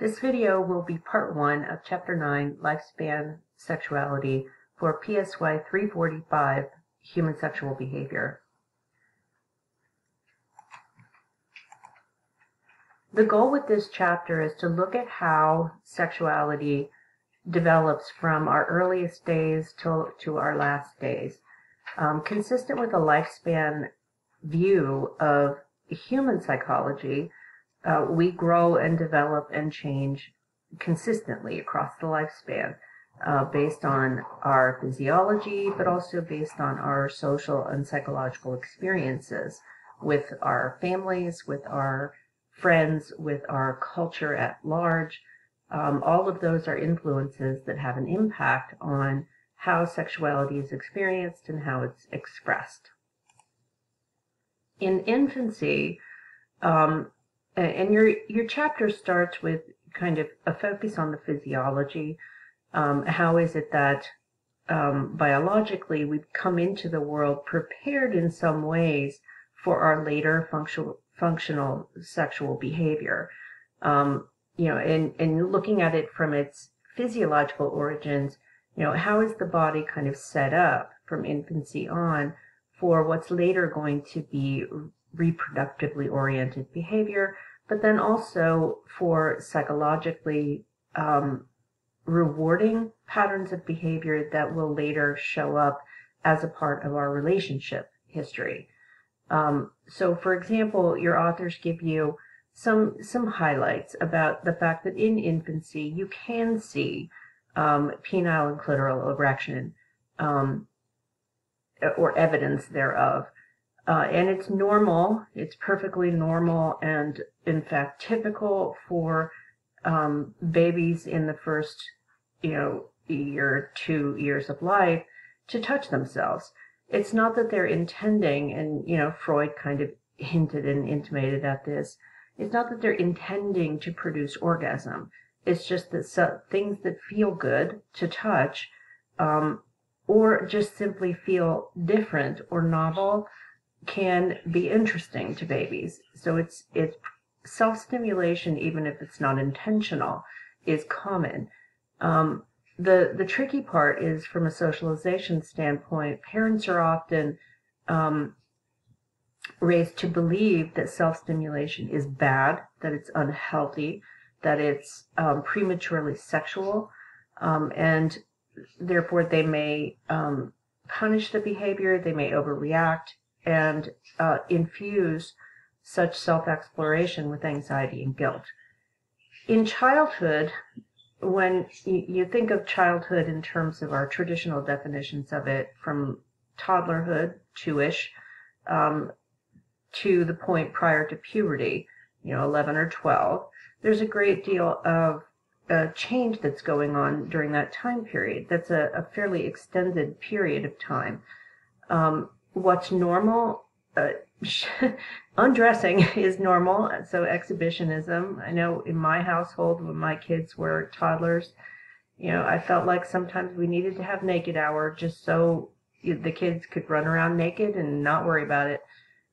This video will be part one of chapter nine, Lifespan Sexuality for PSY 345, Human Sexual Behavior. The goal with this chapter is to look at how sexuality develops from our earliest days till to our last days. Um, consistent with a lifespan view of human psychology, uh, we grow and develop and change consistently across the lifespan uh, based on our physiology, but also based on our social and psychological experiences with our families, with our friends, with our culture at large. Um, all of those are influences that have an impact on how sexuality is experienced and how it's expressed. In infancy, um, and your your chapter starts with kind of a focus on the physiology. Um, how is it that um, biologically we come into the world prepared in some ways for our later functional functional sexual behavior? Um, you know, and and looking at it from its physiological origins, you know, how is the body kind of set up from infancy on for what's later going to be reproductively oriented behavior, but then also for psychologically um, rewarding patterns of behavior that will later show up as a part of our relationship history. Um, so, for example, your authors give you some some highlights about the fact that in infancy you can see um, penile and clitoral erection um, or evidence thereof. Uh, and it's normal, it's perfectly normal and, in fact, typical for um, babies in the first, you know, year, two years of life to touch themselves. It's not that they're intending, and, you know, Freud kind of hinted and intimated at this. It's not that they're intending to produce orgasm. It's just that so, things that feel good to touch um, or just simply feel different or novel can be interesting to babies. So it's it's self-stimulation, even if it's not intentional, is common. Um, the the tricky part is from a socialization standpoint. Parents are often um, raised to believe that self-stimulation is bad, that it's unhealthy, that it's um, prematurely sexual, um, and therefore they may um, punish the behavior, they may overreact, and uh, infuse such self exploration with anxiety and guilt. In childhood, when you think of childhood in terms of our traditional definitions of it, from toddlerhood, two-ish, um, to the point prior to puberty, you know, 11 or 12, there's a great deal of uh, change that's going on during that time period. That's a, a fairly extended period of time. Um, what's normal, uh, undressing is normal. So exhibitionism. I know in my household when my kids were toddlers, you know, I felt like sometimes we needed to have naked hour just so the kids could run around naked and not worry about it.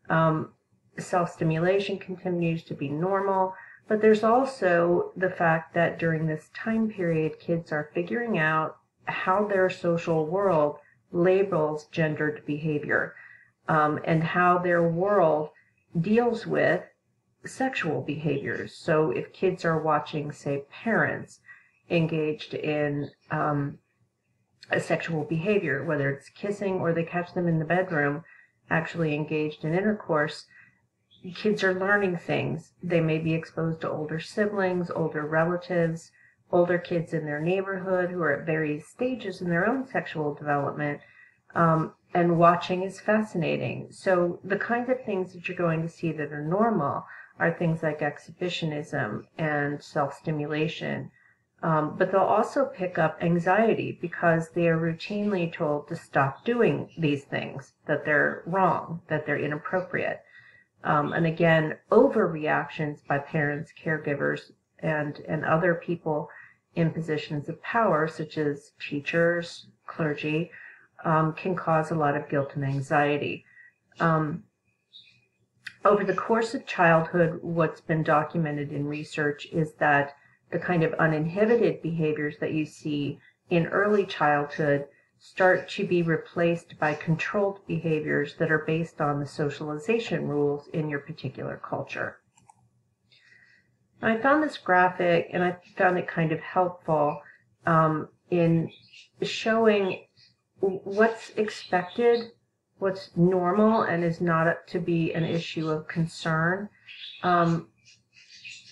Um, Self stimulation continues to be normal. But there's also the fact that during this time period, kids are figuring out how their social world labels gendered behavior um, and how their world deals with sexual behaviors. So if kids are watching, say, parents engaged in um, a sexual behavior, whether it's kissing or they catch them in the bedroom actually engaged in intercourse, kids are learning things. They may be exposed to older siblings, older relatives, older kids in their neighborhood who are at various stages in their own sexual development. Um, and watching is fascinating. So the kinds of things that you're going to see that are normal are things like exhibitionism and self-stimulation. Um, but they'll also pick up anxiety because they are routinely told to stop doing these things, that they're wrong, that they're inappropriate. Um, and again, overreactions by parents, caregivers, and, and other people in positions of power, such as teachers, clergy, um, can cause a lot of guilt and anxiety. Um, over the course of childhood, what's been documented in research is that the kind of uninhibited behaviors that you see in early childhood start to be replaced by controlled behaviors that are based on the socialization rules in your particular culture. I found this graphic and I found it kind of helpful um, in showing what's expected, what's normal, and is not to be an issue of concern um,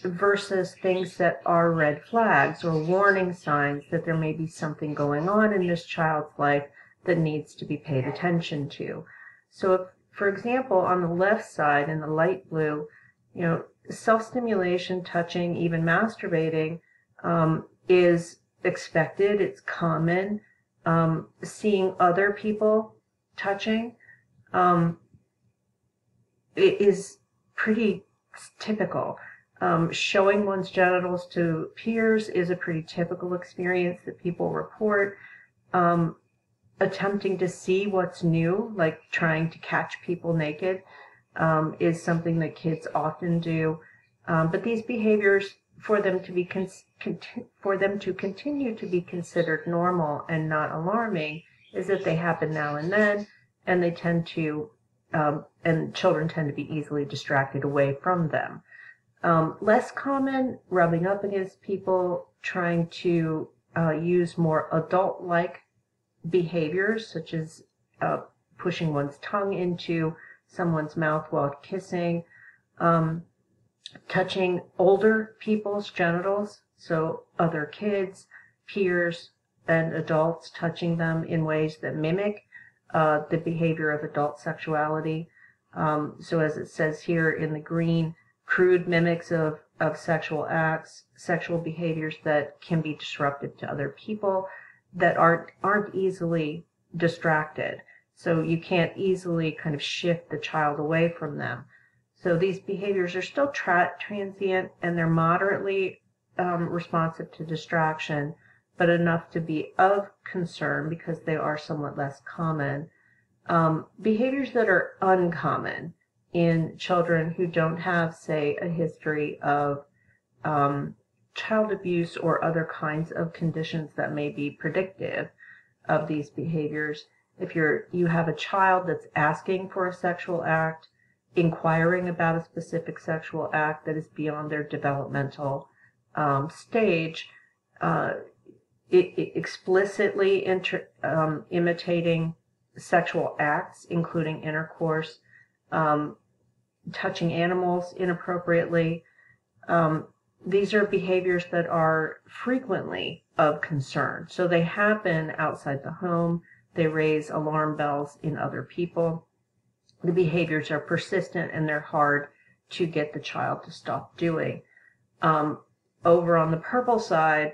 versus things that are red flags or warning signs that there may be something going on in this child's life that needs to be paid attention to. So, if, for example, on the left side in the light blue, you know, self-stimulation, touching, even masturbating um, is expected. It's common. Um, seeing other people touching um, is pretty typical. Um, showing one's genitals to peers is a pretty typical experience that people report. Um, attempting to see what's new, like trying to catch people naked, um, is something that kids often do. Um, but these behaviors, for them to be con- for them to continue to be considered normal and not alarming, is that they happen now and then, and they tend to, um, and children tend to be easily distracted away from them. Um, less common, rubbing up against people, trying to uh, use more adult-like behaviors, such as uh, pushing one's tongue into someone's mouth while kissing, um, touching older people's genitals, so other kids, peers, and adults touching them in ways that mimic uh, the behavior of adult sexuality. Um, so as it says here in the green, crude mimics of, of sexual acts, sexual behaviors that can be disruptive to other people that aren't aren't easily distracted. So you can't easily kind of shift the child away from them. So these behaviors are still tra- transient and they're moderately um, responsive to distraction, but enough to be of concern because they are somewhat less common. Um, behaviors that are uncommon in children who don't have, say, a history of um, child abuse or other kinds of conditions that may be predictive of these behaviors if you're you have a child that's asking for a sexual act, inquiring about a specific sexual act that is beyond their developmental um, stage, uh, it, it explicitly inter, um, imitating sexual acts, including intercourse, um, touching animals inappropriately. Um, these are behaviors that are frequently of concern. So they happen outside the home. They raise alarm bells in other people. The behaviors are persistent and they're hard to get the child to stop doing. Um, over on the purple side,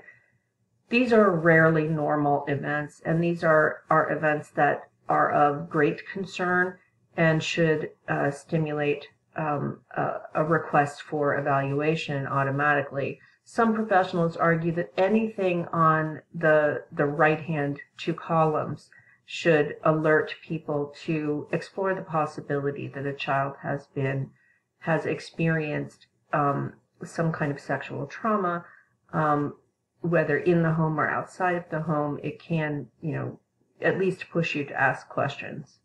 these are rarely normal events, and these are, are events that are of great concern and should uh, stimulate um, a, a request for evaluation automatically. Some professionals argue that anything on the the right hand two columns should alert people to explore the possibility that a child has been has experienced um, some kind of sexual trauma, um, whether in the home or outside of the home. It can, you know, at least push you to ask questions.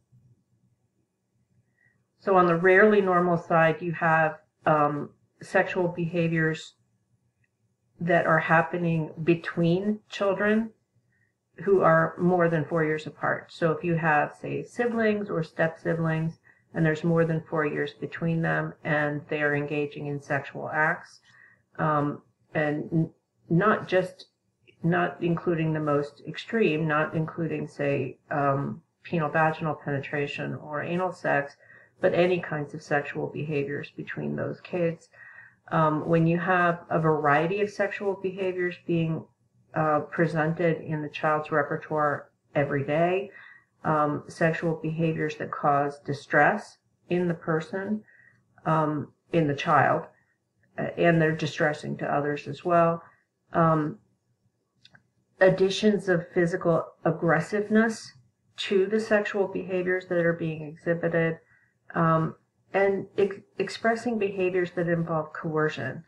So on the rarely normal side, you have um, sexual behaviors that are happening between children who are more than four years apart. So if you have, say, siblings or step siblings, and there's more than four years between them, and they are engaging in sexual acts, um, and n- not just not including the most extreme, not including, say, um, penile vaginal penetration or anal sex, but any kinds of sexual behaviors between those kids. Um, when you have a variety of sexual behaviors being uh, presented in the child's repertoire every day, um, sexual behaviors that cause distress in the person, um, in the child, uh, and they're distressing to others as well. Um, additions of physical aggressiveness to the sexual behaviors that are being exhibited, um, and ex- expressing behaviors that involve coercion.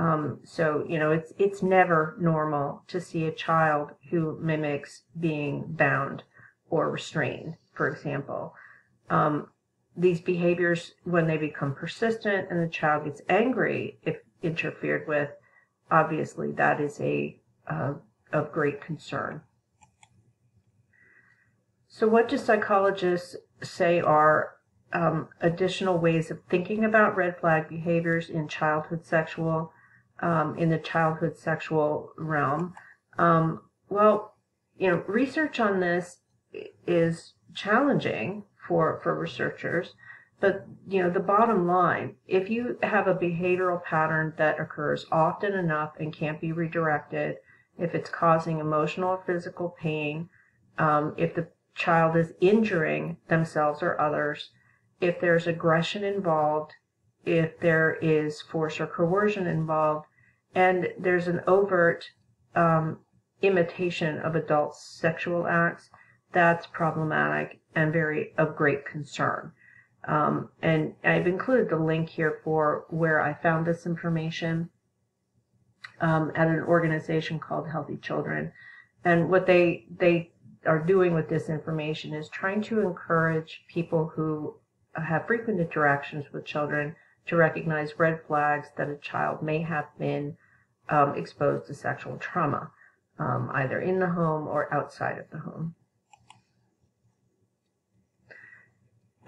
Um, so you know, it's it's never normal to see a child who mimics being bound or restrained, for example. Um, these behaviors, when they become persistent and the child gets angry if interfered with, obviously that is a uh, of great concern. So, what do psychologists say are um, additional ways of thinking about red flag behaviors in childhood sexual, um, in the childhood sexual realm? Um, well, you know, research on this is challenging for for researchers, but you know, the bottom line: if you have a behavioral pattern that occurs often enough and can't be redirected, if it's causing emotional or physical pain, um, if the child is injuring themselves or others, if there's aggression involved, if there is force or coercion involved, and there's an overt um, imitation of adult sexual acts, that's problematic and very of great concern. Um, and I've included the link here for where I found this information um, at an organization called Healthy Children. And what they they are doing with this information is trying to encourage people who have frequent interactions with children to recognize red flags that a child may have been um, exposed to sexual trauma, um, either in the home or outside of the home.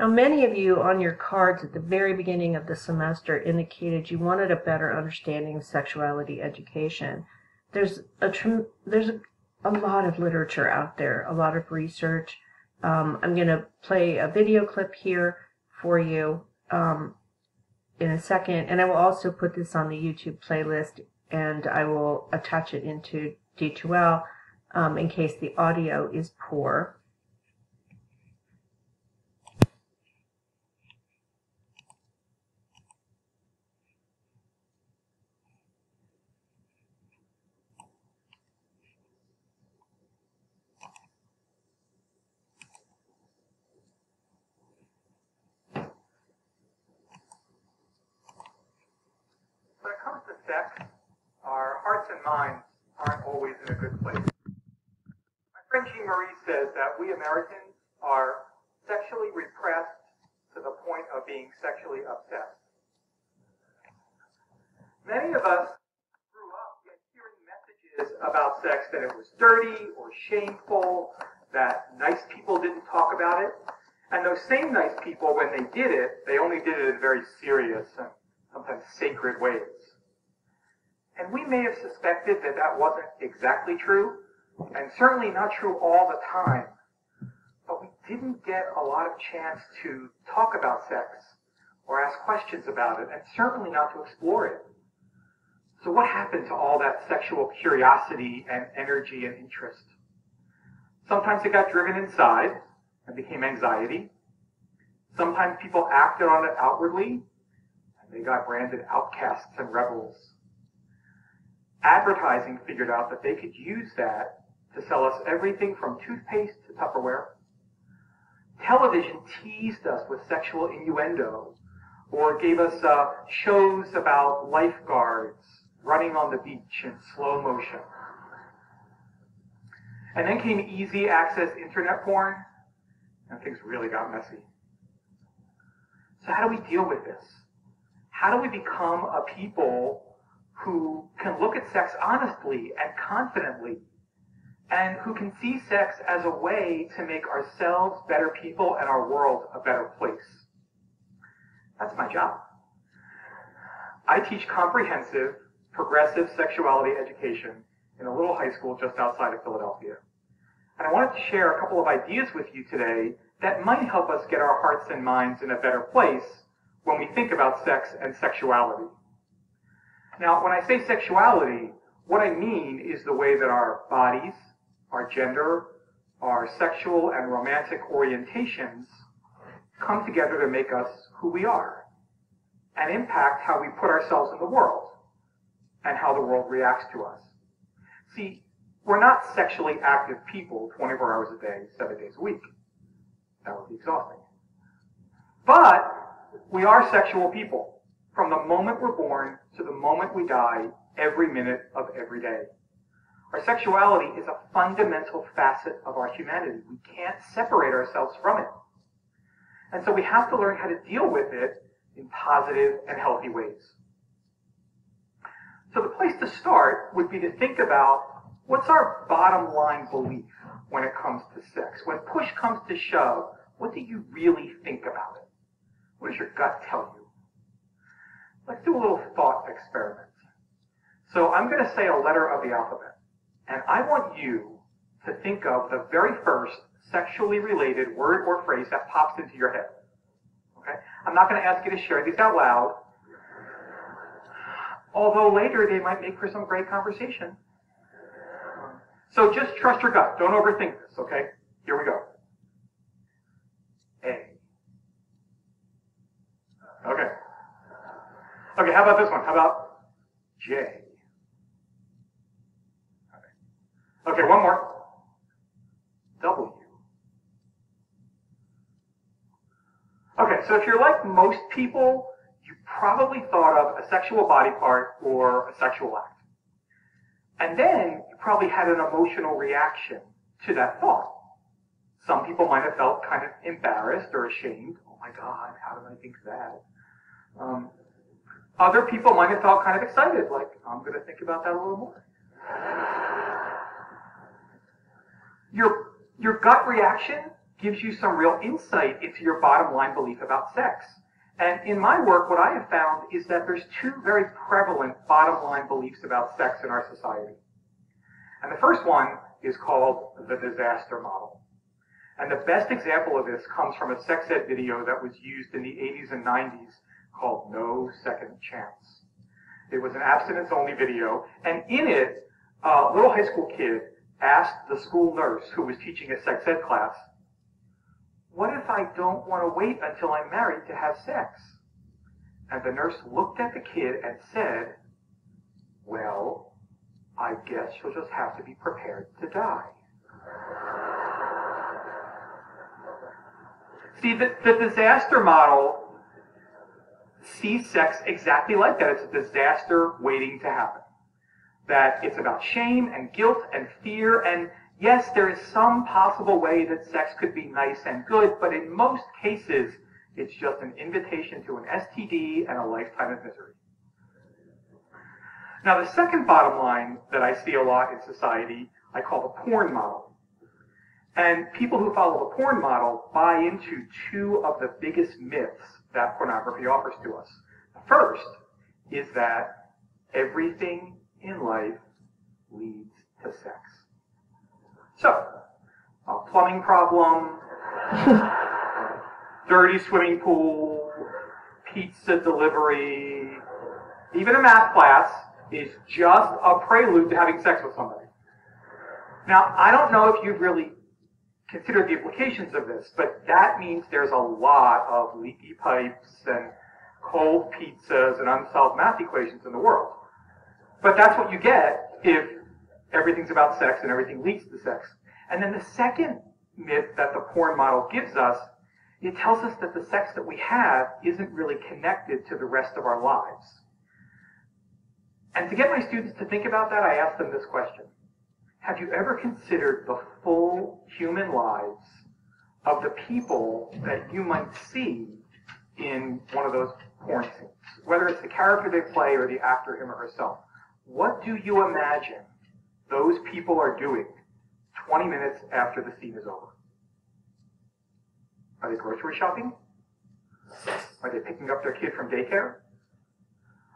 Now, many of you on your cards at the very beginning of the semester indicated you wanted a better understanding of sexuality education. There's a there's a, a lot of literature out there, a lot of research. Um, I'm going to play a video clip here for you um, in a second, and I will also put this on the YouTube playlist, and I will attach it into D2L um, in case the audio is poor. minds aren't always in a good place. My friend Jean Marie says that we Americans are sexually repressed to the point of being sexually obsessed. Many of us grew up hearing messages about sex that it was dirty or shameful, that nice people didn't talk about it. And those same nice people, when they did it, they only did it in very serious and sometimes sacred ways. And we may have suspected that that wasn't exactly true, and certainly not true all the time. Didn't get a lot of chance to talk about sex or ask questions about it, and certainly not to explore it. So what happened to all that sexual curiosity and energy and interest? Sometimes it got driven inside and became anxiety. Sometimes people acted on it outwardly and they got branded outcasts and rebels advertising figured out that they could use that to sell us everything from toothpaste to Tupperware. Television teased us with sexual innuendo or gave us uh, shows about lifeguards running on the beach in slow motion. And then came easy access internet porn, and things really got messy. So how do we deal with this? How do we become a people who can look at sex honestly and confidently, and who can see sex as a way to make ourselves better people and our world a better place. That's my job. I teach comprehensive, progressive sexuality education in a little high school just outside of Philadelphia. And I wanted to share a couple of ideas with you today that might help us get our hearts and minds in a better place when we think about sex and sexuality. Now, when I say sexuality, what I mean is the way that our bodies, our gender, our sexual and romantic orientations come together to make us who we are and impact how we put ourselves in the world and how the world reacts to us. See, we're not sexually active people 24 hours a day, seven days a week. That would be exhausting. But we are sexual people from the moment we're born to the moment we die, every minute of every day. Our sexuality is a fundamental facet of our humanity. We can't separate ourselves from it. And so we have to learn how to deal with it in positive and healthy ways. So the place to start would be to think about what's our bottom line belief when it comes to sex? When push comes to shove, what do you really think about it? What does your gut tell you? Let's do a little thought experiment. So I'm going to say a letter of the alphabet, and I want you to think of the very first sexually related word or phrase that pops into your head. Okay? I'm not going to ask you to share these out loud, although later they might make for some great conversation. So just trust your gut. Don't overthink this, okay? Here we go. A. Okay. Okay, how about this one? How about J? Okay, one more. W. Okay, so if you're like most people, you probably thought of a sexual body part or a sexual act. And then you probably had an emotional reaction to that thought. Some people might have felt kind of embarrassed or ashamed. Oh my God, how did I think that? Um, other people might have felt kind of excited, like, I'm going to think about that a little more. Your, your gut reaction gives you some real insight into your bottom line belief about sex. And in my work, what I have found is that there's two very prevalent bottom line beliefs about sex in our society. And the first one is called the disaster model. And the best example of this comes from a sex ed video that was used in the 80s and 90s called No Second Chance. It was an abstinence only video, and in it, a little high school kid asked the school nurse who was teaching a sex ed class, what if I don't want to wait until I'm married to have sex? And the nurse looked at the kid and said, well, I guess you'll just have to be prepared to die. See, the, the disaster model sees sex exactly like that. It's a disaster waiting to happen. That it's about shame and guilt and fear and yes, there is some possible way that sex could be nice and good, but in most cases, it's just an invitation to an STD and a lifetime of misery. Now, the second bottom line that I see a lot in society, I call the porn model. And people who follow the porn model buy into two of the biggest myths that pornography offers to us. The first is that everything in life leads to sex. So, a plumbing problem, dirty swimming pool, pizza delivery, even a math class is just a prelude to having sex with somebody. Now, I don't know if you've really considered the implications of this, but that means there's a lot of leaky pipes and cold pizzas and unsolved math equations in the world. But that's what you get if everything's about sex and everything leads to sex. And then the second myth that the porn model gives us, it tells us that the sex that we have isn't really connected to the rest of our lives. And to get my students to think about that, I ask them this question. Have you ever considered the full human lives of the people that you might see in one of those porn scenes? Whether it's the character they play or the actor, him or herself. What do you imagine those people are doing 20 minutes after the scene is over? Are they grocery shopping? Are they picking up their kid from daycare?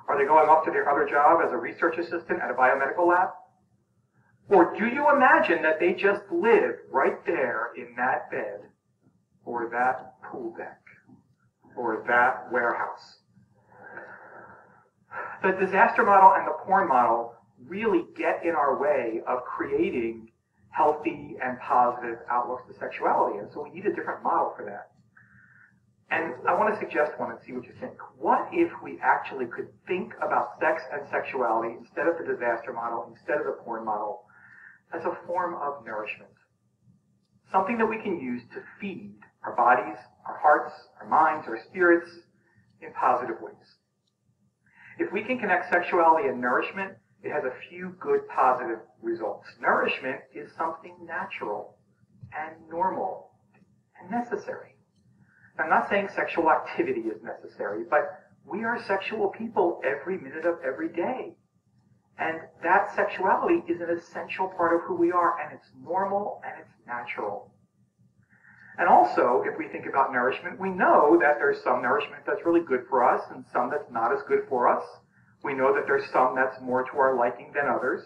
Are they going off to their other job as a research assistant at a biomedical lab? Or do you imagine that they just live right there in that bed, or that pool deck, or that warehouse? The disaster model and the porn model really get in our way of creating healthy and positive outlooks to sexuality. And so we need a different model for that. And I want to suggest one and see what you think. What if we actually could think about sex and sexuality instead of the disaster model, instead of the porn model, as a form of nourishment? Something that we can use to feed our bodies, our hearts, our minds, our spirits in positive ways. If we can connect sexuality and nourishment, it has a few good positive results. Nourishment is something natural and normal and necessary. I'm not saying sexual activity is necessary, but we are sexual people every minute of every day. And that sexuality is an essential part of who we are, and it's normal and it's natural. And also, if we think about nourishment, we know that there's some nourishment that's really good for us and some that's not as good for us. We know that there's some that's more to our liking than others.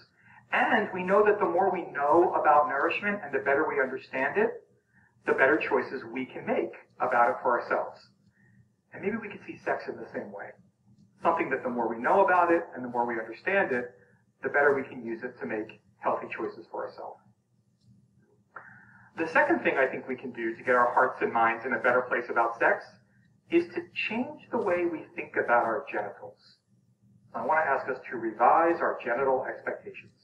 And we know that the more we know about nourishment and the better we understand it, the better choices we can make about it for ourselves. And maybe we could see sex in the same way. Something that the more we know about it and the more we understand it, the better we can use it to make healthy choices for ourselves. The second thing I think we can do to get our hearts and minds in a better place about sex is to change the way we think about our genitals. I want to ask us to revise our genital expectations.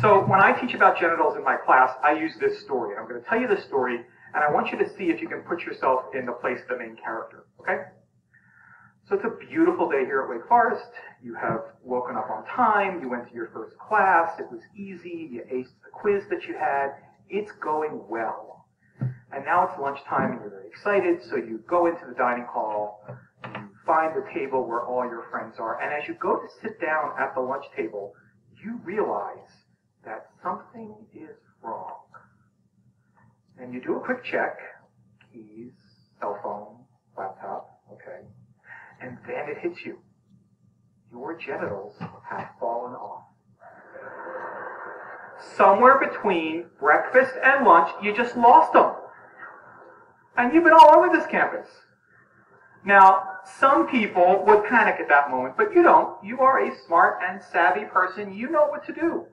So when I teach about genitals in my class, I use this story. I'm going to tell you this story, and I want you to see if you can put yourself in the place of the main character. Okay? So it's a beautiful day here at Wake Forest. You have woken up on time. You went to your first class. It was easy. You aced the quiz that you had. It's going well. And now it's lunchtime and you're very excited. So you go into the dining hall. You find the table where all your friends are. And as you go to sit down at the lunch table, you realize that something is wrong. And you do a quick check. Keys, cell phone, laptop, okay. And then it hits you. Your genitals have fallen off. Somewhere between breakfast and lunch, you just lost them. And you've been all over this campus. Now, some people would panic at that moment, but you don't. You are a smart and savvy person. You know what to do.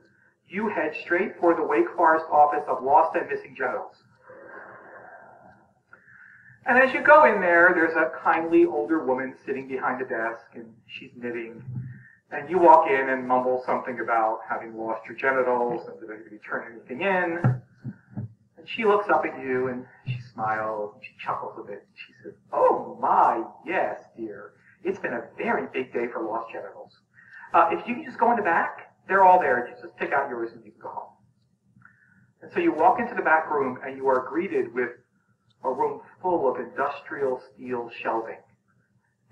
You head straight for the Wake Forest office of Lost and Missing Genitals. And as you go in there, there's a kindly older woman sitting behind the desk, and she's knitting. And you walk in and mumble something about having lost your genitals and did you turn anything in. And she looks up at you and she smiles and she chuckles a bit. She says, Oh my, yes, dear. It's been a very big day for lost genitals. Uh, if you can just go in the back, they're all there. You just pick out yours and you can go home. And so you walk into the back room and you are greeted with a room full of industrial steel shelving.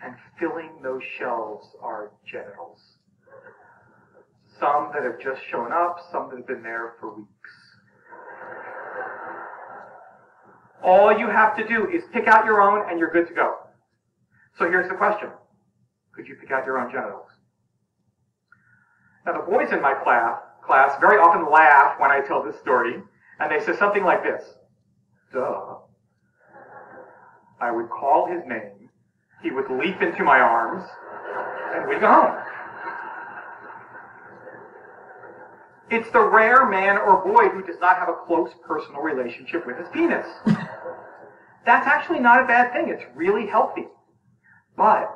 And filling those shelves are genitals. Some that have just shown up, some that have been there for weeks. All you have to do is pick out your own and you're good to go. So here's the question. Could you pick out your own genitals? Now the boys in my class, class very often laugh when I tell this story, and they say something like this. Duh. I would call his name, he would leap into my arms, and we'd go home. It's the rare man or boy who does not have a close personal relationship with his penis. That's actually not a bad thing. It's really healthy. But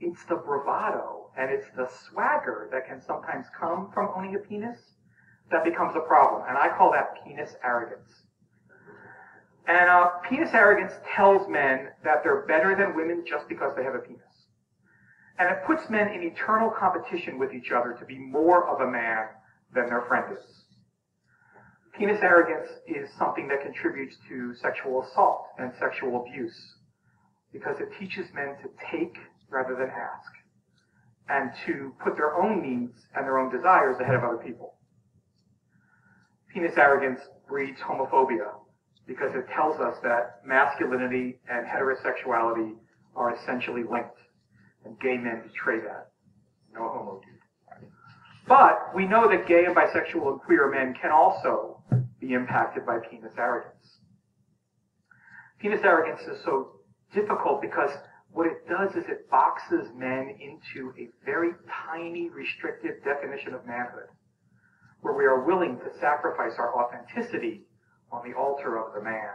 it's the bravado and it's the swagger that can sometimes come from owning a penis that becomes a problem. And I call that penis arrogance. And uh, penis arrogance tells men that they're better than women just because they have a penis. And it puts men in eternal competition with each other to be more of a man than their friend is. Penis arrogance is something that contributes to sexual assault and sexual abuse because it teaches men to take rather than ask and to put their own needs and their own desires ahead of other people. Penis arrogance breeds homophobia because it tells us that masculinity and heterosexuality are essentially linked. And gay men betray that. No homo do. But we know that gay and bisexual and queer men can also be impacted by penis arrogance. Penis arrogance is so difficult because what it does is it boxes men into a very tiny, restrictive definition of manhood, where we are willing to sacrifice our authenticity on the altar of the man.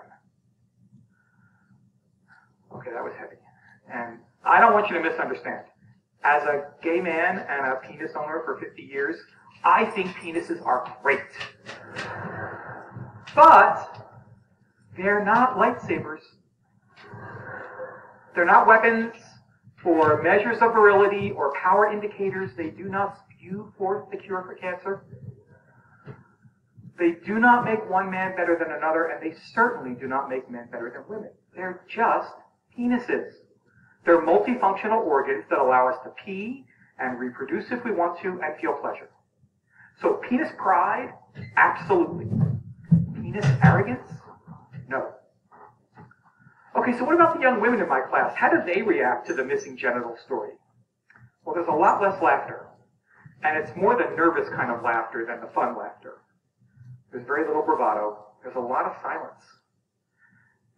Okay, that was heavy. And I don't want you to misunderstand. As a gay man and a penis owner for 50 years, I think penises are great. But they're not lightsabers. They're not weapons. for measures of virility or power indicators. They do not spew forth the cure for cancer. They do not make one man better than another, and they certainly do not make men better than women. They're just penises. They're multifunctional organs that allow us to pee and reproduce if we want to and feel pleasure. So penis pride, absolutely. Penis arrogance, no. Okay, so what about the young women in my class? How do they react to the missing genital story? Well, there's a lot less laughter. And it's more the nervous kind of laughter than the fun laughter. There's very little bravado. There's a lot of silence.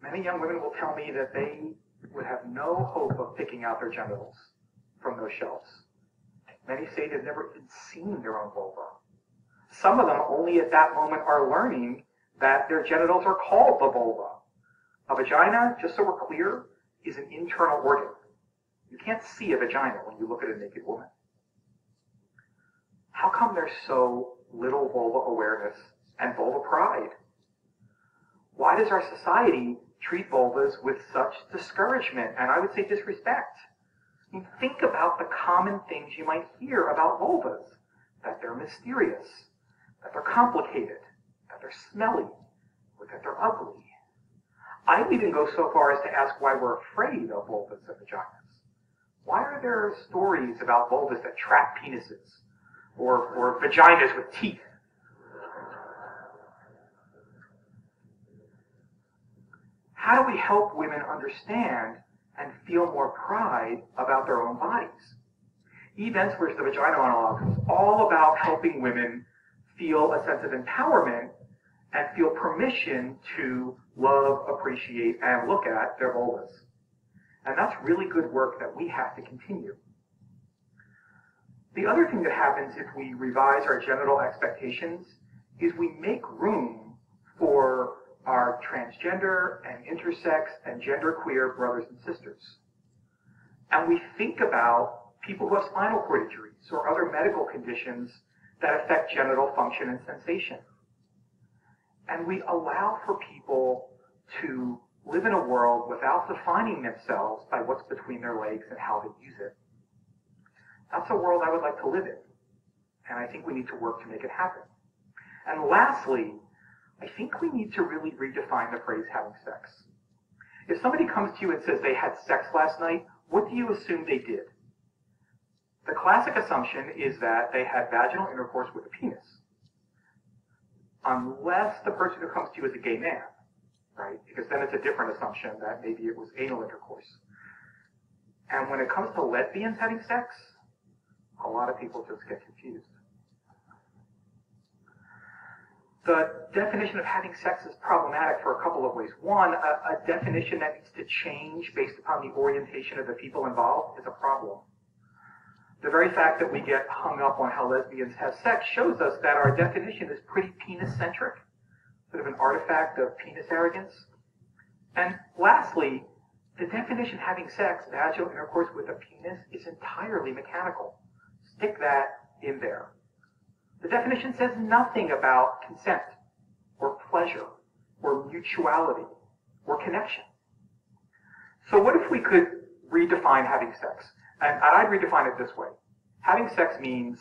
Many young women will tell me that they would have no hope of picking out their genitals from those shelves. Many say they've never even seen their own vulva. Some of them only at that moment are learning that their genitals are called the vulva. A vagina, just so we're clear, is an internal organ. You can't see a vagina when you look at a naked woman. How come there's so little vulva awareness and vulva pride? Why does our society treat vulvas with such discouragement and I would say disrespect? I mean, think about the common things you might hear about vulvas. That they're mysterious, that they're complicated, that they're smelly, or that they're ugly. I even go so far as to ask why we're afraid of vulvas and vaginas. Why are there stories about vulvas that trap penises? Or, or vaginas with teeth? How do we help women understand and feel more pride about their own bodies? Eve Ensler's The Vagina Monologue is all about helping women feel a sense of empowerment and feel permission to love, appreciate, and look at their vulvas. And that's really good work that we have to continue. The other thing that happens if we revise our genital expectations is we make room for are transgender and intersex and genderqueer brothers and sisters. And we think about people who have spinal cord injuries or other medical conditions that affect genital function and sensation. And we allow for people to live in a world without defining themselves by what's between their legs and how they use it. That's a world I would like to live in. And I think we need to work to make it happen. And lastly, I think we need to really redefine the phrase having sex. If somebody comes to you and says they had sex last night, what do you assume they did? The classic assumption is that they had vaginal intercourse with a penis. Unless the person who comes to you is a gay man, right? Because then it's a different assumption that maybe it was anal intercourse. And when it comes to lesbians having sex, a lot of people just get confused the definition of having sex is problematic for a couple of ways. One, a, a, definition that needs to change based upon the orientation of the people involved is a problem. The very fact that we get hung up on how lesbians have sex shows us that our definition is pretty penis-centric, sort of an artifact of penis arrogance. And lastly, the definition having sex, vaginal intercourse with a penis, is entirely mechanical. Stick that in there. The definition says nothing about consent or pleasure or mutuality or connection. So what if we could redefine having sex? And I'd redefine it this way. Having sex means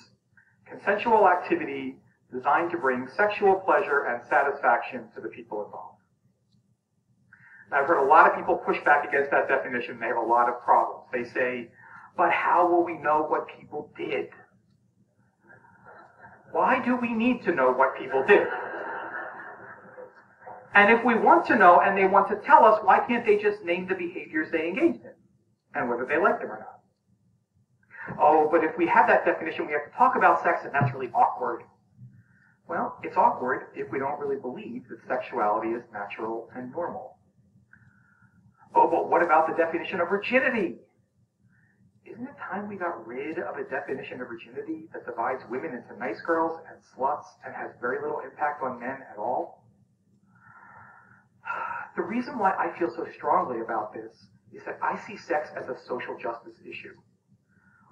consensual activity designed to bring sexual pleasure and satisfaction to the people involved. I've heard a lot of people push back against that definition. They have a lot of problems. They say, but how will we know what people did? Why do we need to know what people did? And if we want to know and they want to tell us, why can't they just name the behaviors they engaged in and whether they liked them or not? Oh, but if we have that definition, we have to talk about sex and that's really awkward. Well, it's awkward if we don't really believe that sexuality is natural and normal. Oh, but what about the definition of virginity? Isn't it time we got rid of a definition of virginity that divides women into nice girls and sluts and has very little impact on men at all? The reason why I feel so strongly about this is that I see sex as a social justice issue.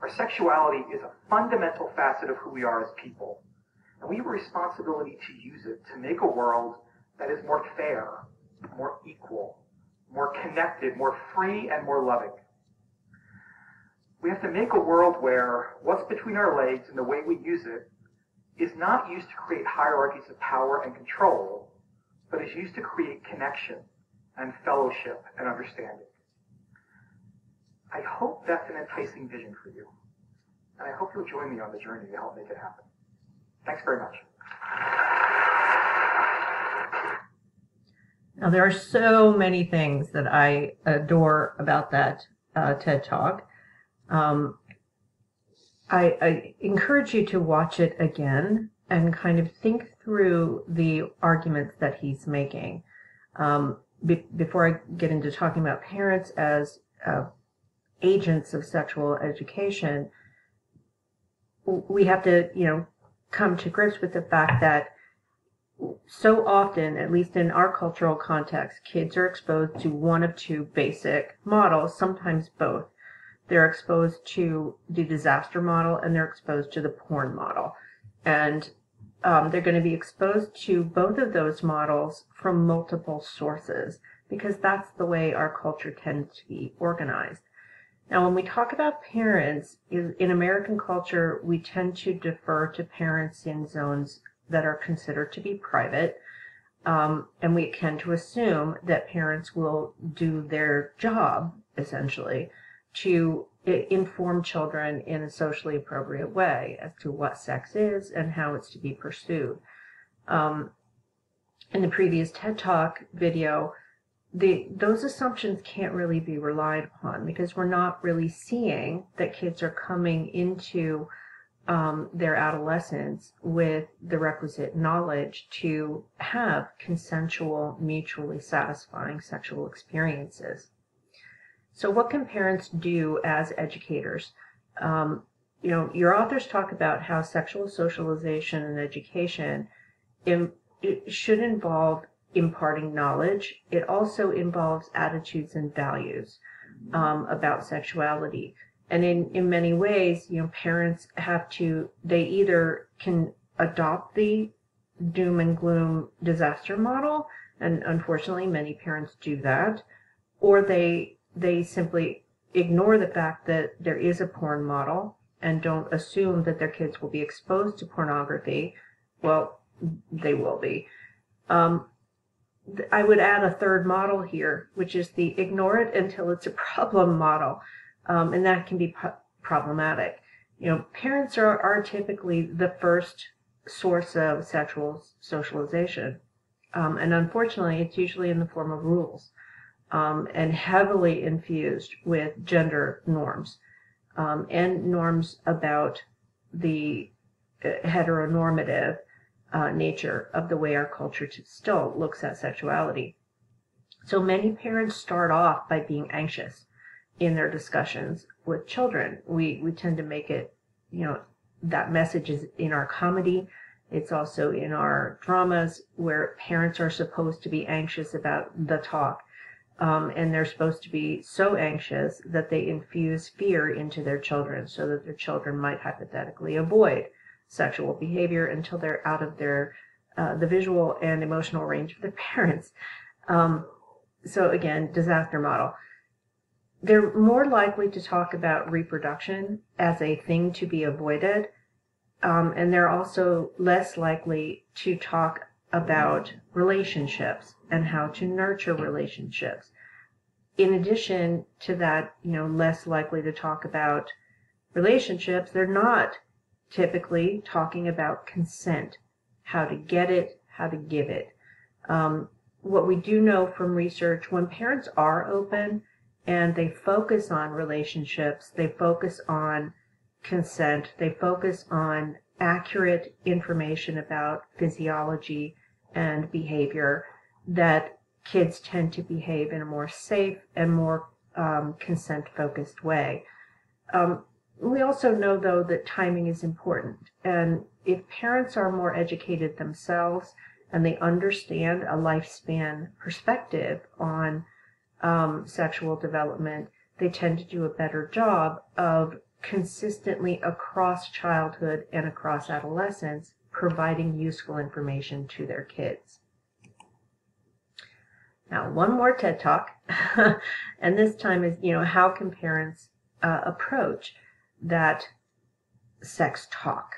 Our sexuality is a fundamental facet of who we are as people, and we have a responsibility to use it to make a world that is more fair, more equal, more connected, more free, and more loving. We have to make a world where what's between our legs and the way we use it is not used to create hierarchies of power and control, but is used to create connection and fellowship and understanding. I hope that's an enticing vision for you. And I hope you'll join me on the journey to help make it happen. Thanks very much. Now, there are so many things that I adore about that uh, TED Talk. Um, I, I encourage you to watch it again and kind of think through the arguments that he's making. Um, be, before I get into talking about parents as uh, agents of sexual education, we have to, you know, come to grips with the fact that so often, at least in our cultural context, kids are exposed to one of two basic models, sometimes both. They're exposed to the disaster model and they're exposed to the porn model. And um, they're going to be exposed to both of those models from multiple sources because that's the way our culture tends to be organized. Now, when we talk about parents, in American culture, we tend to defer to parents in zones that are considered to be private. Um, and we tend to assume that parents will do their job, essentially, to inform children in a socially appropriate way as to what sex is and how it's to be pursued. Um, in the previous TED Talk video, the, those assumptions can't really be relied upon because we're not really seeing that kids are coming into um, their adolescence with the requisite knowledge to have consensual, mutually satisfying sexual experiences. So, what can parents do as educators? Um, you know, your authors talk about how sexual socialization and education in, should involve imparting knowledge. It also involves attitudes and values um, about sexuality. And in, in many ways, you know, parents have to, they either can adopt the doom and gloom disaster model, and unfortunately many parents do that, or they, they simply ignore the fact that there is a porn model and don't assume that their kids will be exposed to pornography. Well, they will be. Um, I would add a third model here, which is the ignore it until it's a problem model um, and that can be pro- problematic. You know, parents are, are typically the first source of sexual socialization, um, and unfortunately, it's usually in the form of rules um, and heavily infused with gender norms um, and norms about the uh, heteronormative uh, nature of the way our culture still looks at sexuality. So many parents start off by being anxious in their discussions with children. We we tend to make it, you know, that message is in our comedy. It's also in our dramas where parents are supposed to be anxious about the talk. Um, and they're supposed to be so anxious that they infuse fear into their children so that their children might hypothetically avoid sexual behavior until they're out of their uh, the visual and emotional range of their parents. Um, so again, disaster model they're more likely to talk about reproduction as a thing to be avoided. Um, and they're also less likely to talk about relationships and how to nurture relationships. In addition to that, you know, less likely to talk about relationships, they're not typically talking about consent, how to get it, how to give it. Um, what we do know from research, when parents are open, and they focus on relationships, they focus on consent, they focus on accurate information about physiology and behavior, that kids tend to behave in a more safe and more um, consent focused way. Um, we also know, though, that timing is important. And if parents are more educated themselves and they understand a lifespan perspective on um, sexual development, they tend to do a better job of consistently across childhood and across adolescence providing useful information to their kids. Now, one more TED Talk, and this time is, you know, how can parents uh, approach that sex talk.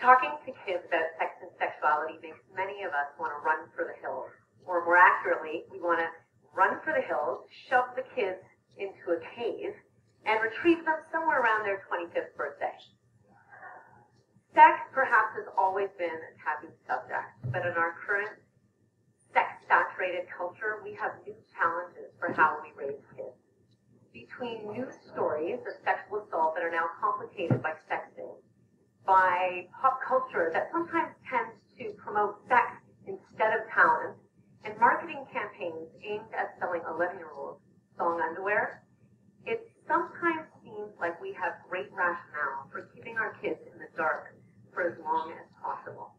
Talking to kids about sex and sexuality makes many of us want to run for the hills. Or more accurately, we want to run for the hills, shove the kids into a cave, and retrieve them somewhere around their 25th birthday. Sex perhaps has always been a taboo subject, but in our current sex-saturated culture, we have new challenges for how we raise kids. Between news stories of sexual assault that are now complicated by sexting, by pop culture that sometimes tends to promote sex instead of talent, and marketing campaigns aimed at selling 11-year-olds thong underwear, it sometimes seems like we have great rationale for keeping our kids in the dark for as long as possible.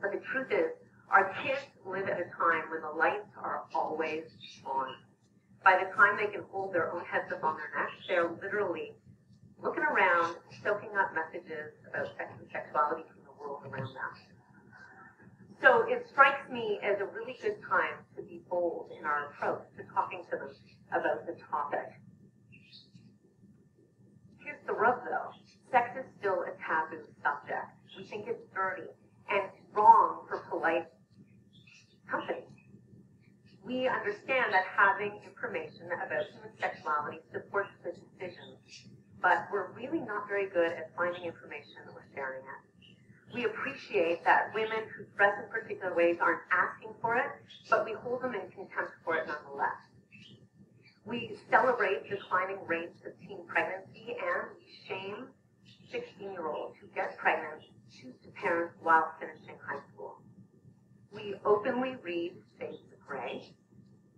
But the truth is, our kids live at a time when the lights are always on. By the time they can hold their own heads up on their necks, they're literally looking around, soaking up messages about sex and sexuality from the world around them. So it strikes me as a really good time to be bold in our approach to talking to them about the topic. Here's the rub though. Sex is still a taboo subject. We think it's dirty and wrong for polite company. We understand that having information about human sexuality supports the decision, but we're really not very good at finding information or sharing it. We appreciate that women who dress in particular ways aren't asking for it, but we hold them in contempt for it nonetheless. We celebrate declining rates of teen pregnancy and we shame 16-year-olds who get pregnant, choose to parent while finishing high school. We openly read Shades of Grey,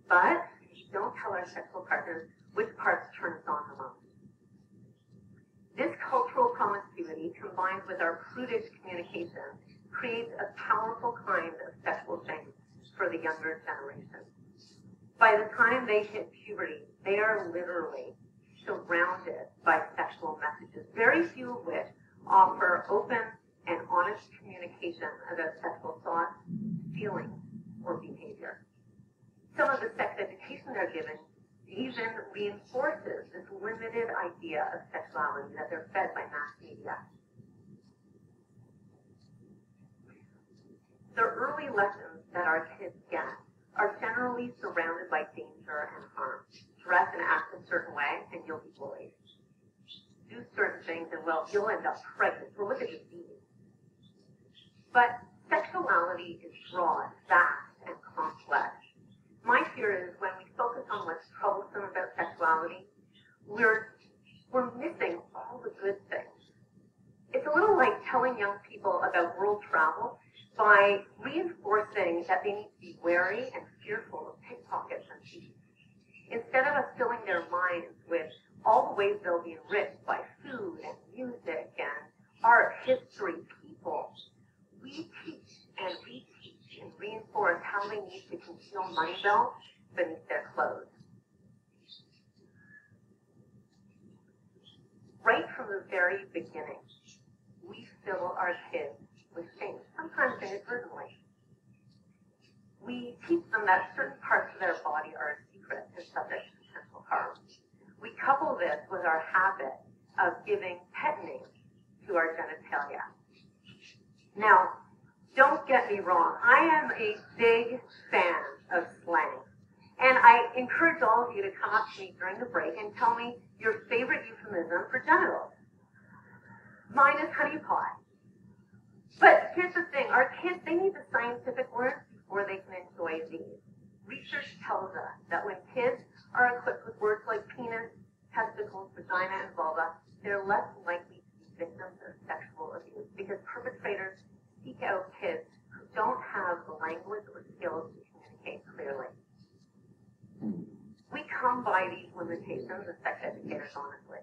but we don't tell our sexual partners which parts turn us on the most. This cultural promiscuity, combined with our prudish communication, creates a powerful kind of sexual shame for the younger generation. By the time they hit puberty, they are literally surrounded by sexual messages, very few of which offer open and honest communication about sexual thoughts, feelings, or behavior. Some of the sex education they're given even reinforces this limited idea of sexuality that they're fed by mass media. The early lessons that our kids get are generally surrounded by danger and harm. Dress and act a certain way and you'll be bullied. Do certain things and well, you'll end up pregnant. Or look at disease. But sexuality is broad, vast, and complex my fear is when we focus on what's troublesome about sexuality, we're we're missing all the good things. It's a little like telling young people about world travel by reinforcing that they need to be wary and fearful of pickpockets and thieves. Instead of us filling their minds with all the ways they'll be enriched by food and music and art, history, people, we teach and and reinforce how they need to conceal money belts beneath their clothes. Right from the very beginning, we fill our kids with shame, sometimes inadvertently. We teach them that certain parts of their body are a secret and subject to potential harm. We couple this with our habit of giving pet names to our genitalia. Now, don't get me wrong. I am a big fan of slang. And I encourage all of you to come up to me during the break and tell me your favorite euphemism for genitals. Mine is honeypot. But here's the thing, our kids, they need the scientific words before they can enjoy these. Research tells us that when kids are equipped with words like penis, testicles, vagina, and vulva, they're less likely to be victims of sexual abuse because perpetrators seek out kids who don't have the language or skills to communicate clearly. We come by these limitations as sex educators, honestly.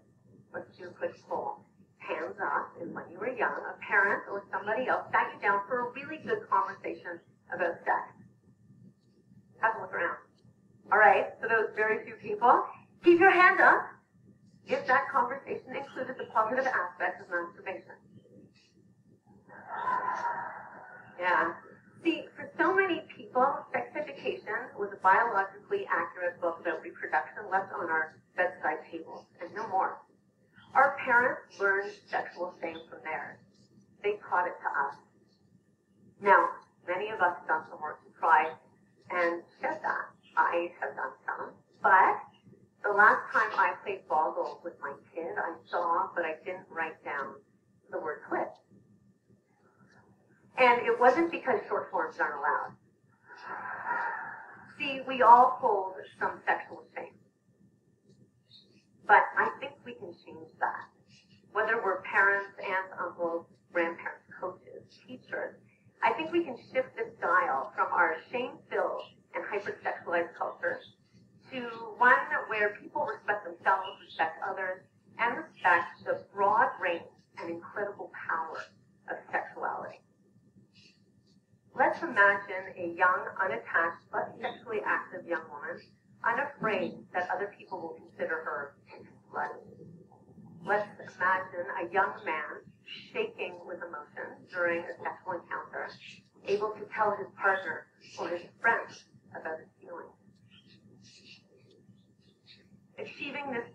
Let's do a quick poll. Hands up is when you were young, a parent or somebody else sat you down for a really good conversation about sex. Have a look around. All right, so those very few people, keep your hand up if that conversation included the positive aspects of masturbation. Yeah. See, for so many people, sex education was a biologically accurate book about reproduction left on our bedside tables, and no more. Our parents learned sexual shame from theirs. They taught it to us. Now, many of us have done some work to try and shed that. I have done some, but the last time I played boggle with my kid, I saw, but I didn't write down the word clit. And it wasn't because short forms aren't allowed. See, we all hold some sexual shame. But I think we can change that. Whether we're parents, aunts, uncles, grandparents, coaches, teachers, I think we can shift this dial from our shame-filled and hypersexualized culture to one where people respect themselves, respect others, and respect the broad range and incredible power of sexuality. Let's imagine a young, unattached, but sexually active young woman, unafraid that other people will consider her slutty. Let's imagine a young man shaking with emotion during a sexual encounter, able to tell his partner or his friends about his feelings. Achieving this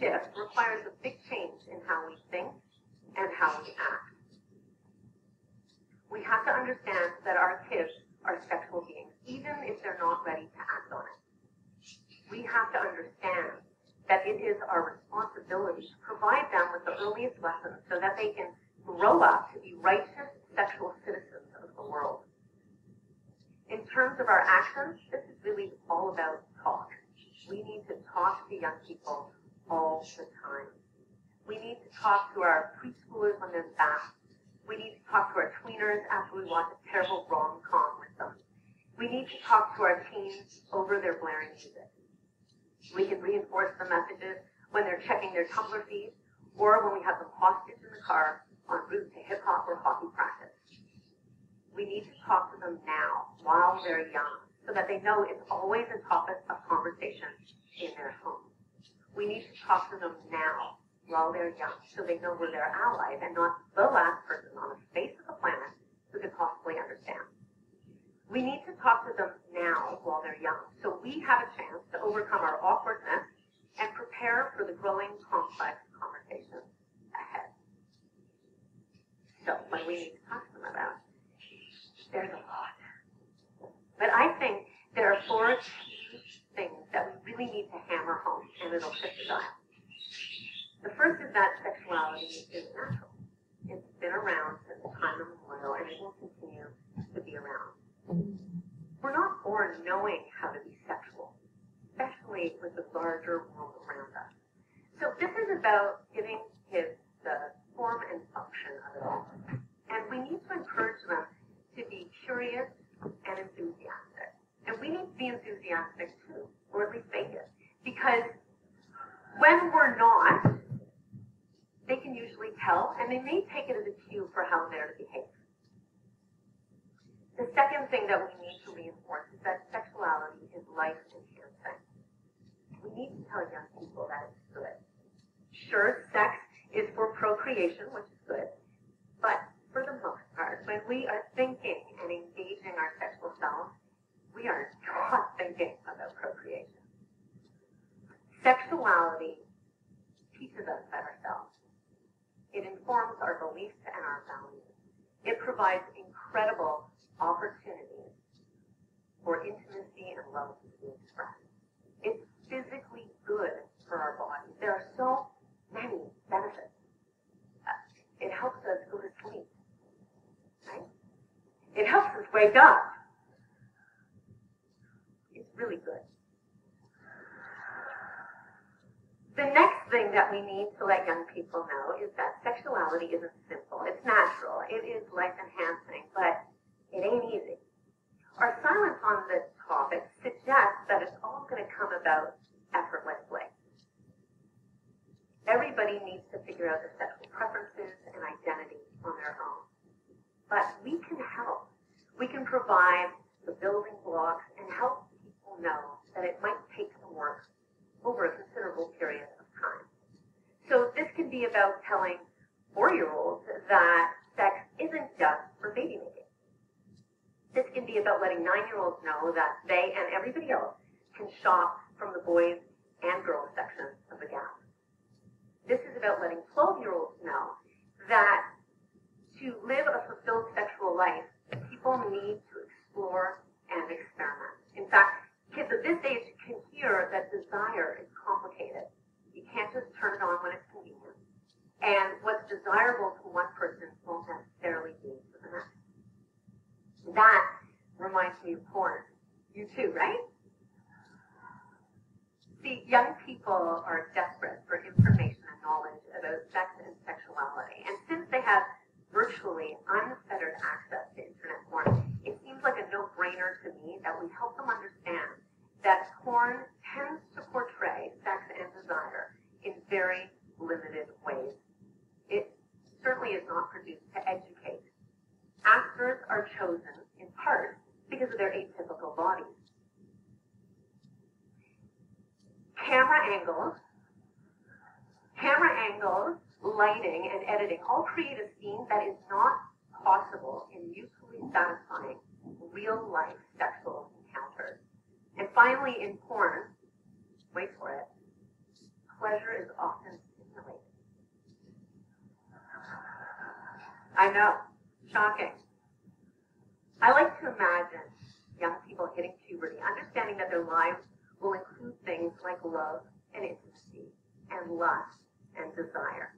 shift requires a big change in how we think and how we act we have to understand that our kids are sexual beings, even if they're not ready to act on it. We have to understand that it is our responsibility to provide them with the earliest lessons so that they can grow up to be righteous sexual citizens of the world. In terms of our actions, this is really all about talk. We need to talk to young people all the time. We need to talk to our preschoolers when they're back we need to talk to our tweeners after we watch a terrible rom-com with them. We need to talk to our teens over their blaring music. We can reinforce the messages when they're checking their Tumblr feeds or when we have them hostage in the car en route to hip hop or hockey practice. We need to talk to them now while they're young so that they know it's always a topic of conversation in their home. We need to talk to them now while they're young so they know we're their allies and not the last person on the face of the planet who could possibly understand. We need to talk to them now while they're young so we have a chance to overcome our awkwardness and prepare for the growing complex conversations ahead. So what do we need to talk to them about? There's a lot. But I think there are four key things that we really need to hammer home and it'll shift the dial. The first is that sexuality is natural. It's been around since time immemorial and it will continue to be around. We're not born knowing how to be sexual, especially with the larger world around us. So this is about giving kids the form and function of it all. And we need to encourage them to be curious and enthusiastic. And we need to be enthusiastic too, or at least fake it. Because when we're not, they can usually tell, and they may take it as a cue for how they're to behave. The second thing that we need to reinforce is that sexuality is life enhancing. We need to tell young people that it's good. Sure, sex is for procreation, which is good, but for the most part, when we are thinking and engaging our sexual selves, we are not thinking about procreation. Sexuality teaches us about ourselves. It informs our beliefs and our values. It provides incredible opportunities for intimacy and love to be expressed. It's physically good for our bodies. There are so many benefits. It helps us go to sleep. Right? It helps us wake up. It's really good. The next thing that we need to let young people know is that sexuality isn't simple. It's natural. It is life enhancing, but it ain't easy. Our silence on this topic suggests that it's all going to come about effortlessly. Everybody needs to figure out their sexual preferences and identity on their own. But we can help. We can provide the building blocks and help people know that it might take some work over a considerable period of time. So this can be about telling four-year-olds that sex isn't just know that they and everybody else can shop from the boys and girls section of the Gap. This is about letting 12-year-olds know that to live a fulfilled sexual life, people need to explore and experiment. In fact, kids of this age can hear that desire is complicated. You can't just turn it on when it's convenient. And what's desirable to one person won't necessarily be to the next. That reminds me of porn. You too, right? See, young people are desperate for information and knowledge about sex and sexuality. And since they have virtually unfettered access to internet porn, it seems like a no-brainer to me that we help them understand that porn tends to portray sex and desire in very limited ways. It certainly is not produced to educate. Actors are chosen in part because of their atypical bodies. Camera angles, camera angles, lighting, and editing all create a scene that is not possible in mutually satisfying real-life sexual encounters. And finally, in porn, wait for it, pleasure is often stimulated. I know, shocking. I like to imagine young people hitting puberty, understanding that their lives will include things like love and intimacy and lust and desire.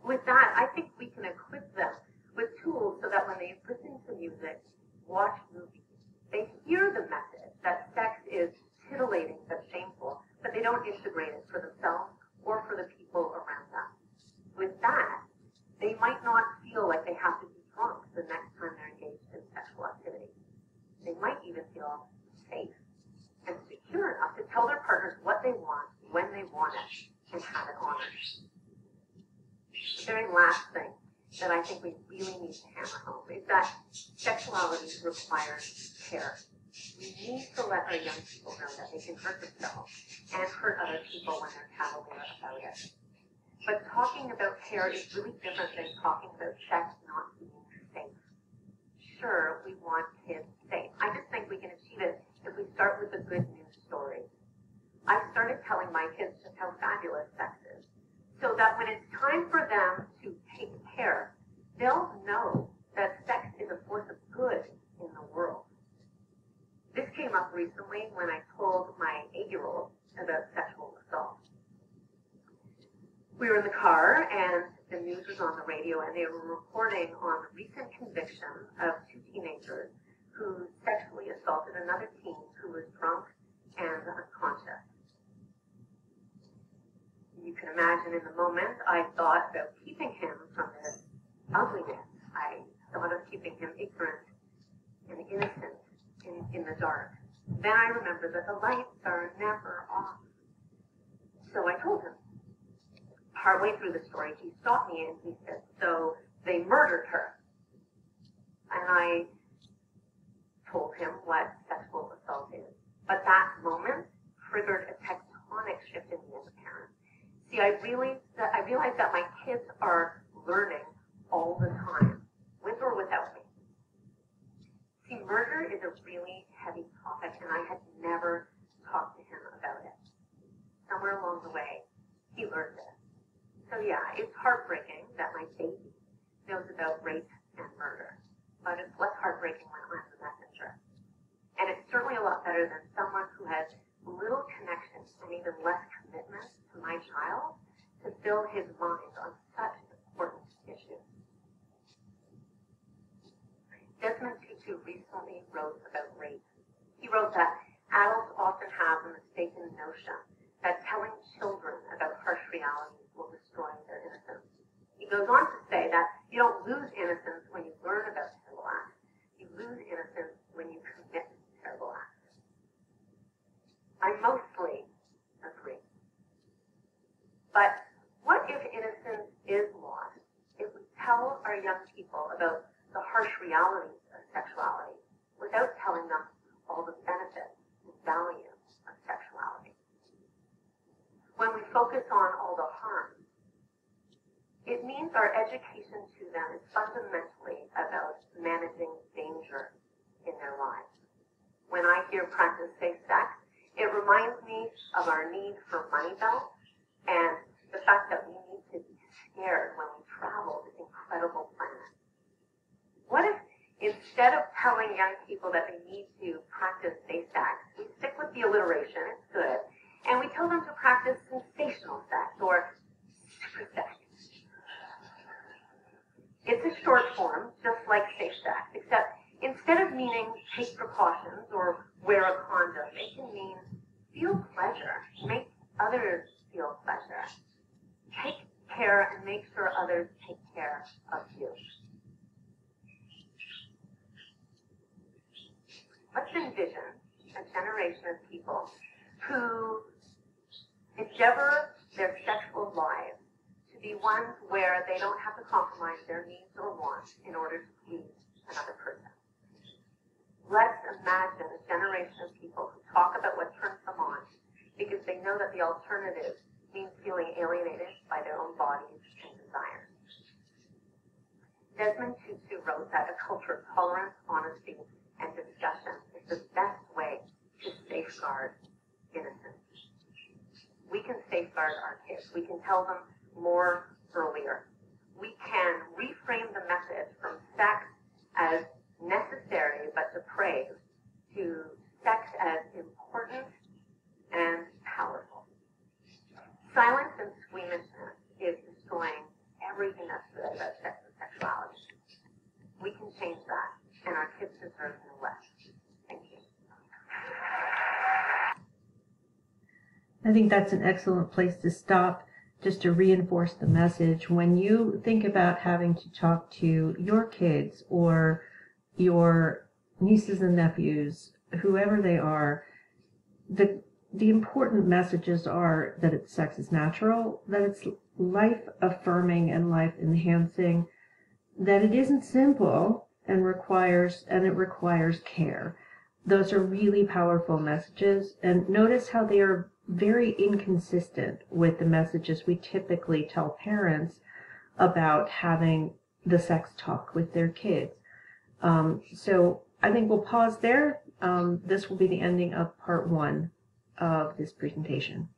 With that, I think we can equip them with tools so that when they listen to music, watch movies, they hear the message that sex is titillating but shameful, but they don't integrate it for themselves or for the people around them. With that, they might not feel like they have to be drunk the next time they're engaged in sexual activity. They might even feel safe secure enough to tell their partners what they want, when they want it, and have it honored. The very last thing that I think we really need to hammer home is that sexuality requires care. We need to let our young people know that they can hurt themselves and hurt other people when they're cavalier about it. But talking about care is really different than talking about sex not being safe. Sure, we want kids safe. I just think we can achieve it if we start with the good news stories. I started telling my kids just how fabulous sex is, so that when it's time for them to take care, they'll know that sex is a force of good in the world. This came up recently when I told my eight-year-old about sexual assault. We were in the car and the news was on the radio and they were reporting on the recent conviction of two teenagers who sexually assaulted another teen who was drunk and unconscious. You can imagine in the moment I thought about keeping him from this ugliness. I thought of keeping him ignorant and innocent in, in the dark. Then I remembered that the lights are never off. So I told him. Partway through the story, he stopped me and he said, so they murdered her. And I told him what sexual assault is. But that moment triggered a tectonic shift in me as a parent. See, I really, I realized that my kids are learning all the time, with or without me. See, murder is a really heavy topic, and I had never talked to him about it. Somewhere along the way, he learned it. So yeah, it's heartbreaking that my baby knows about rape and murder, but it's less heartbreaking when I'm the messenger. And it's certainly a lot better than someone who has little connection and even less commitment to my child to fill his mind on such important issues. Desmond Tutu recently wrote about rape. He wrote that adults often have the mistaken notion that telling children about harsh realities will destroy their innocence. He goes on to say that you don't lose innocence when you learn about terrible acts. You lose innocence when you commit terrible acts. I mostly agree. But what if innocence is lost if we tell our young people about the harsh realities of sexuality without telling them all the benefits and value of sexuality? When we focus on all the harm, it means our education to them is fundamentally about managing danger in their lives. When I practice safe sex. It reminds me of our need for money belts and the fact that we need to be scared when we travel this incredible planet. What if instead of telling young people that they need to practice safe sex, we stick with the alliteration, it's good, and we tell them to practice sensational sex or super sex. It's a short form, just like safe sex, except instead of meaning take precautions or wear a condom, it can mean feel pleasure, make others feel pleasure. Take care and make sure others take care of you. Let's envision a generation of people who endeavor their sexual lives to be ones where they don't have to compromise their needs or wants in order to please another person. Let's imagine a generation of people who talk about what turns them on because they know that the alternative means feeling alienated by their own bodies and desires. Desmond Tutu wrote that a culture of tolerance, honesty, and discussion is the best way to safeguard innocence. We can safeguard our kids. We can tell them more earlier. We can reframe the message from sex as necessary but depraved to sex as important and powerful. Silence and squeamishness is destroying everything that's good about sex and sexuality. We can change that, and our kids deserve no less. Thank you. I think that's an excellent place to stop just to reinforce the message. When you think about having to talk to your kids or your nieces and nephews, whoever they are, the the important messages are that it's sex is natural, that it's life affirming and life enhancing, that it isn't simple and requires and it requires care. Those are really powerful messages and notice how they are very inconsistent with the messages we typically tell parents about having the sex talk with their kids. Um, so I think we'll pause there. Um, this will be the ending of part one of this presentation.